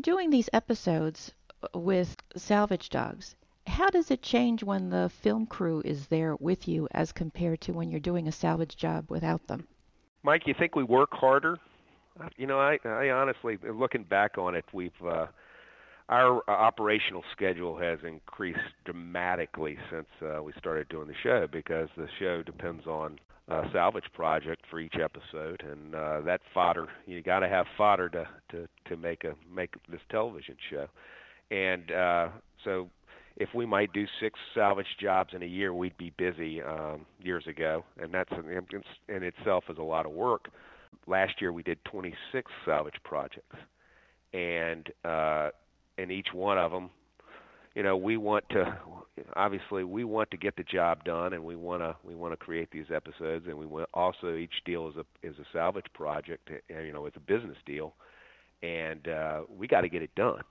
doing these episodes with Salvage Dawgs, how does it change when the film crew is there with you as compared to when you're doing a salvage job without them? Mike, you think we work harder? You know, I, I honestly, looking back on it, we've uh, our uh, operational schedule has increased dramatically since uh, we started doing the show because the show depends on a salvage project for each episode, and uh, that fodder you got to have fodder to to to make a make this television show, and uh, so if we might do six salvage jobs in a year, we'd be busy um, years ago, and that's in itself is a lot of work. Last year we did 26 salvage projects, and uh, in each one of them, you know, we want to obviously we want to get the job done, and we want to we want to create these episodes, and we want also each deal is a is a salvage project, and you know, it's a business deal, and uh, we got to get it done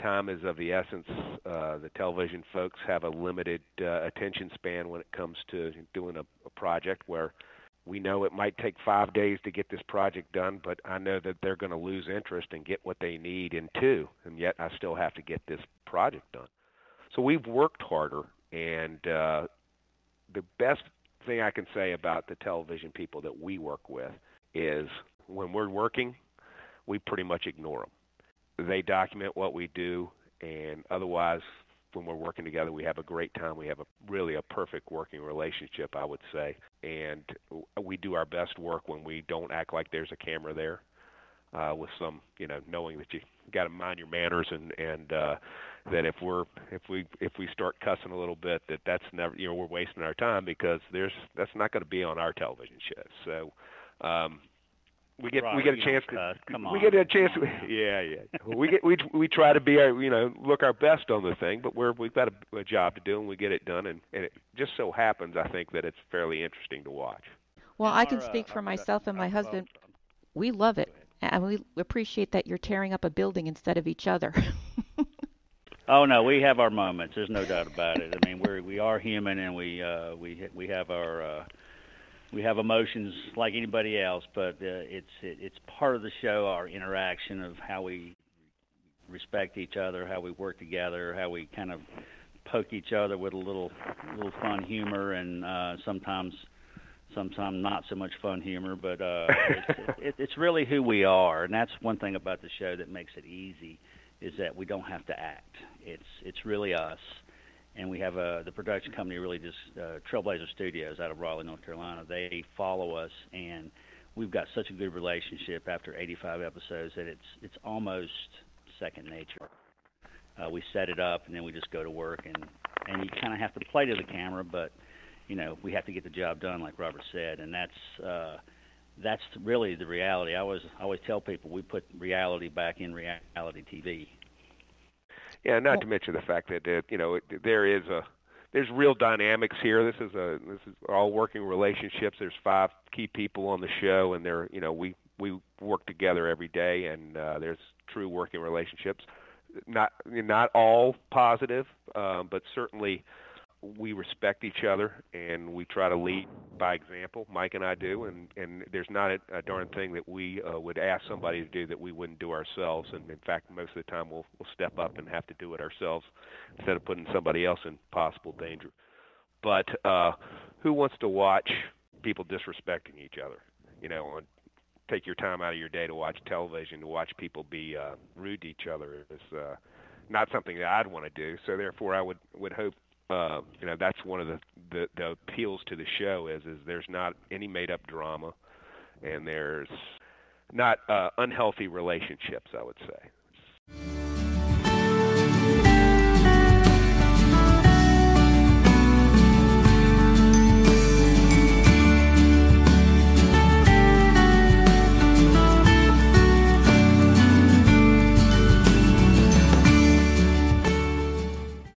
time is of the essence. Uh, the television folks have a limited uh, attention span when it comes to doing a, a project where we know it might take five days to get this project done, but I know that they're going to lose interest and get what they need in two, and yet I still have to get this project done. So we've worked harder, and uh, the best thing I can say about the television people that we work with is when we're working, we pretty much ignore them they document what we do, and otherwise, when we're working together, we have a great time. We have a really a perfect working relationship, I would say, and we do our best work when we don't act like there's a camera there. Uh, with some, you know, knowing that you got to mind your manners, and and uh, that if we're if we if we start cussing a little bit, that that's never, you know, we're wasting our time because there's that's not going to be on our television show. So um, we get right, we get a chance to Come on. we get a chance to, yeah yeah we get we we try to be our you know look our best on the thing but we're we've got a, a job to do and we get it done and, and it just so happens I think that it's fairly interesting to watch. Well, I can speak for myself and my husband. We love it and we appreciate that you're tearing up a building instead of each other. oh no, we have our moments. There's no doubt about it. I mean, we're we are human and we uh we we have our uh we have emotions like anybody else, but uh, it's it, it's part of the show. Our interaction of how we respect each other, how we work together, how we kind of poke each other with a little little fun humor, and uh, sometimes sometimes not so much fun humor. But uh, it's, it, it's really who we are, and that's one thing about the show that makes it easy, is that we don't have to act. It's it's really us and we have a the production company really just uh, Trailblazer Studios out of Raleigh, North Carolina. They follow us, and we've got such a good relationship after 85 episodes that it's it's almost second nature. Uh, we set it up, and then we just go to work, and and you kind of have to play to the camera, but you know we have to get the job done, like Robert said, and that's. Uh, that's really the reality. I always I always tell people we put reality back in reality TV yeah, not to mention the fact that uh, you know there is a there's real dynamics here. This is a this is all working relationships. There's five key people on the show, and they're you know we we work together every day, and uh, there's true working relationships. Not not all positive, um, but certainly we respect each other and we try to lead by example. Mike and I do, and and there's not a, a darn thing that we uh, would ask somebody to do that we wouldn't do ourselves. And in fact, most of the time we'll we'll step up and have to do it ourselves instead of putting somebody else in possible danger. But uh, who wants to watch people disrespecting each other? You know, on take your time out of your day to watch television to watch people be uh, rude to each other is uh, not something that I'd want to do. So therefore, I would would hope uh, you know that's one of the, the the appeals to the show is is there's not any made up drama, and there's not uh, unhealthy relationships. I would say